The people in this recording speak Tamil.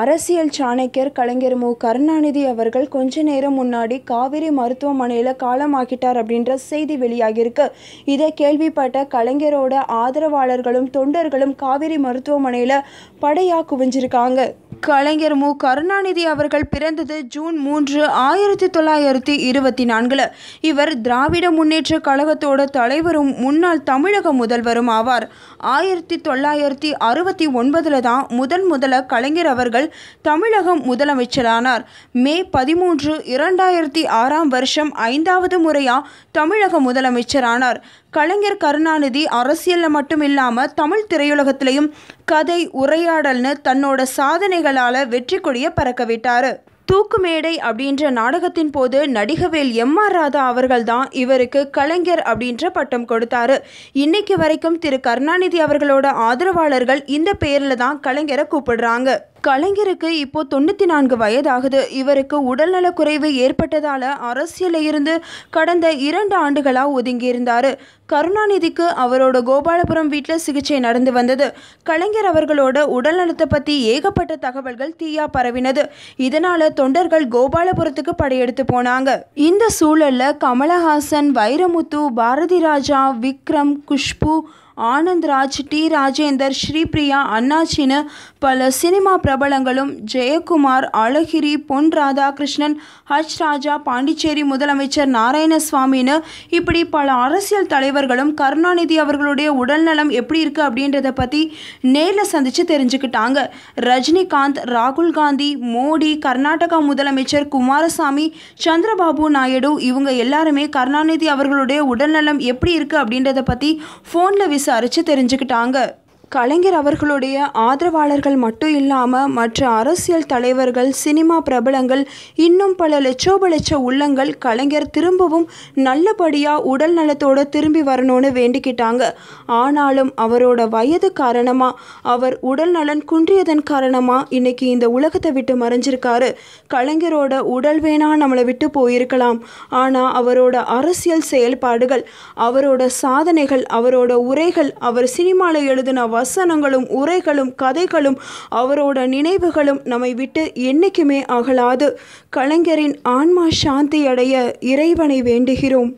அரசியல் சாணக்கியர் கலைஞர் மு. கருணாநிதி அவர்கள் கொஞ்ச நேரம் முன்னாடி காவிரி மருத்துவமனையில் காலமாக்கிட்டார் அப்படின்ற செய்தி வெளியாகியிருக்கு. இதை கேள்விப்பட்ட கலைஞரோட ஆதரவாளர்களும் தொண்டர்களும் காவிரி மருத்துவமனையில் படையாக குவிஞ்சிருக்காங்க. கலைஞர் மு. கருணாநிதி அவர்கள் பிறந்தது ஜூன் மூன்று ஆயிரத்தி தொள்ளாயிரத்தி இருபத்தி நான்கில். இவர் திராவிட முன்னேற்ற கழகத்தோட தலைவரும் முன்னாள் தமிழக முதல்வரும் ஆவார். ஆயிரத்தி தொள்ளாயிரத்தி அறுபத்தி ஒன்பதில் தான் முதன் முதல கலைஞர் அவர்கள் தமிழகம் முதலமைச்சரானார். மே பதிமூன்று இரண்டாயிரத்தி ஆறாம் வருஷம் ஐந்தாவது முறையாக தமிழக முதலமைச்சரானார். கலைஞர் கருணாநிதி அரசியலில் மட்டும் இல்லாமல் தமிழ் திரையுலகத்திலையும் கதை உரையாடல்னு தன்னோட சாதனைகளால் வெற்றி கொடியை பறக்க விட்டார். தூக்குமேடை அப்படின்ற நாடகத்தின் போது நடிகவேல் எம் ஆர் ராதா அவர்கள் தான் இவருக்கு கலைஞர் அப்படின்ற பட்டம் கொடுத்தாரு. இன்னைக்கு வரைக்கும் திரு கருணாநிதி அவர்களோட ஆதரவாளர்கள் இந்த பெயரில் தான் கலைஞரை கூப்பிடுறாங்க. கலைஞருக்கு இப்போ தொண்ணூற்றி நான்கு வயதாகுது. இவருக்கு உடல்நலக் குறைவு ஏற்பட்டதால் அரசியலில் இருந்து கடந்த இரண்டு ஆண்டுகளாக ஒதுங்கியிருந்தார். கருணாநிதிக்கு அவரோட கோபாலபுரம் வீட்டில் சிகிச்சை நடந்து வந்தது. கலைஞர் அவர்களோட உடல்நலத்தை பற்றி ஏகப்பட்ட தகவல்கள் தீயா பரவினது. இதனால் தொண்டர்கள் கோபாலபுரத்துக்கு படையெடுத்து போனாங்க. இந்த சூழலில் கமலஹாசன் வைரமுத்து பாரதி ராஜா விக்ரம் குஷ்பு ஆனந்த்ராஜ் டி. ராஜேந்தர் ஸ்ரீபிரியா அண்ணாச்சின்னு பல சினிமா பிரபலங்களும் ஜெயக்குமார் அழகிரி பொன் ராதாகிருஷ்ணன் ஹஜ் ராஜா பாண்டிச்சேரி முதலமைச்சர் நாராயணசுவாமின்னு இப்படி பல அரசியல் தலைவர்களும் கருணாநிதி அவர்களுடைய உடல்நலம் எப்படி இருக்குது அப்படின்றத பற்றி நேரில் சந்தித்து தெரிஞ்சுக்கிட்டாங்க. ரஜினிகாந்த் ராகுல் காந்தி மோடி கர்நாடகா முதலமைச்சர் குமாரசாமி சந்திரபாபு நாயுடு இவங்க எல்லாருமே கருணாநிதி அவர்களுடைய உடல்நலம் எப்படி இருக்குது அப்படின்றத பற்றி ஃபோனில் விசாரித்து தெரிஞ்சுக்கிட்டாங்க. கலைஞர் அவர்களுடைய ஆதரவாளர்கள் மட்டும் இல்லாமல் மற்ற அரசியல் தலைவர்கள் சினிமா பிரபலங்கள் இன்னும் பல லட்சோப லட்ச உள்ளங்கள் கலைஞர் திரும்பவும் நல்லபடியாக உடல் நலத்தோடு திரும்பி வரணும்னு வேண்டிக்கிட்டாங்க. ஆனாலும் அவரோட வயது காரணமாக அவர் உடல் நலன் குன்றியதன் காரணமாக இன்னைக்கு இந்த உலகத்தை விட்டு மறைஞ்சிருக்காரு. கலைஞரோட உடல் வேணா நம்மளை விட்டு போயிருக்கலாம். ஆனால் அவரோட அரசியல் செயல்பாடுகள் அவரோட சாதனைகள் அவரோட உரைகள் அவர் சினிமாவில் எழுதின வசனங்களும் உரைகளும் கதைகளும் அவரோட நினைவுகளும் நம்மை விட்டு என்றைக்குமே அகலாது. கலைஞரின் ஆன்மா சாந்தி அடைய இறைவனை வேண்டுகிறோம்.